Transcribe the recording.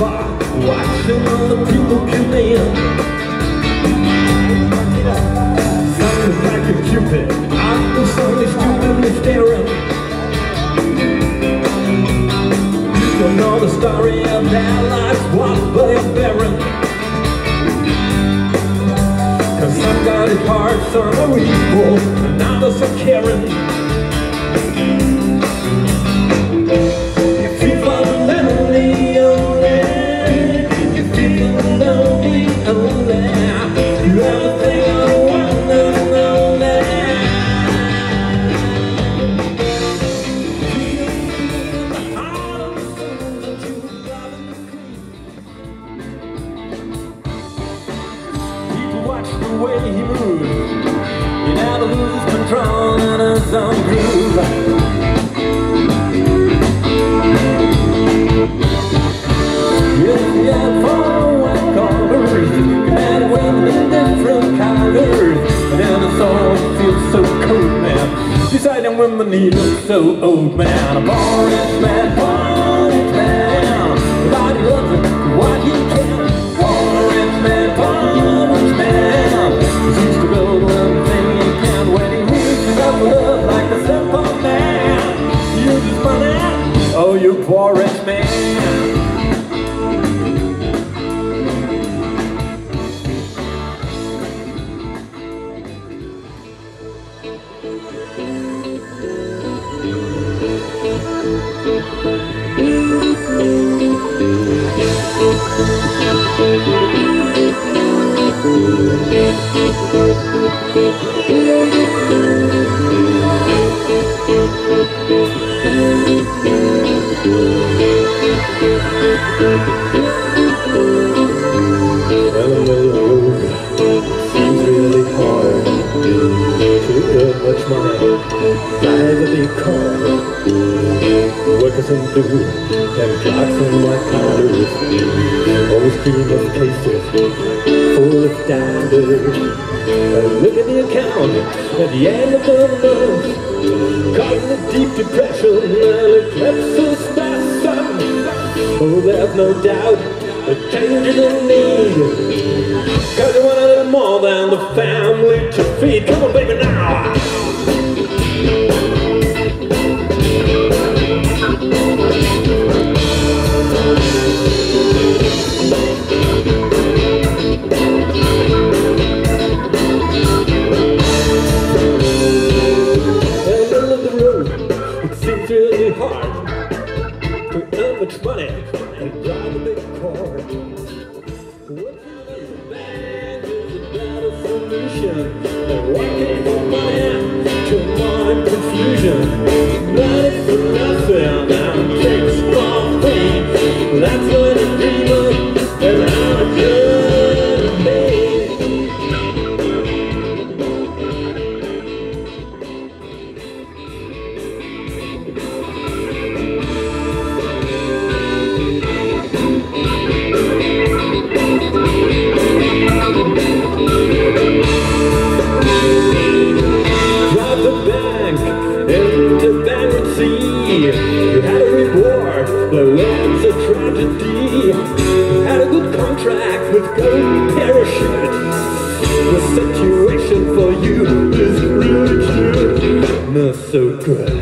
bar Watching all the people come in Something like a cupid I'm the only stupidly staring You don't know the story of their lives What they're bearing Cause some got it hard, some are evil And others are caring. The way he moves. You never lose control in his own groove. If four win in different colors. And the soul feels so man. Needle's so old, man. A boring man, Elevator workers in blue and clocks in white collars. Always dream of places full of standards. And look at the account at the end of the month, caught in a deep depression and eclipses the sun. Oh, there's no doubt the change is in need. Cause you want a little more than the family to feed. Come on, baby, now. And drive a big car. A band is a better solution than working for to avoid confusion. But when's a tragedy? Had a good contract with golden parachute. The situation for you is really. Not so good.